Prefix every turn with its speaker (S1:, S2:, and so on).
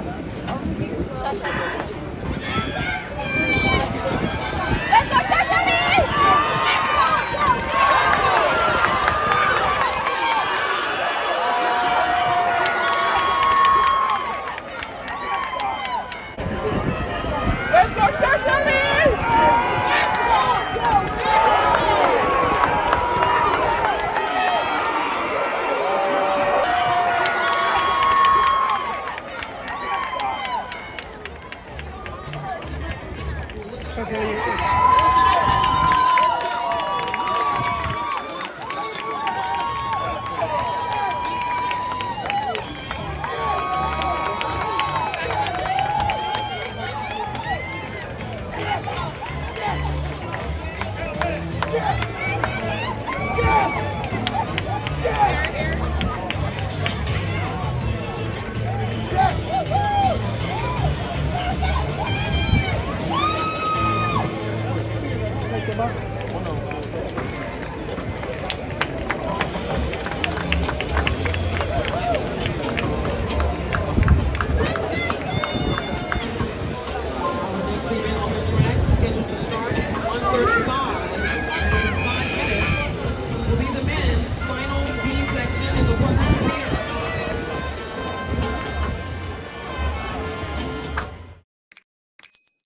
S1: Thank you. fazer isso. Starbucks?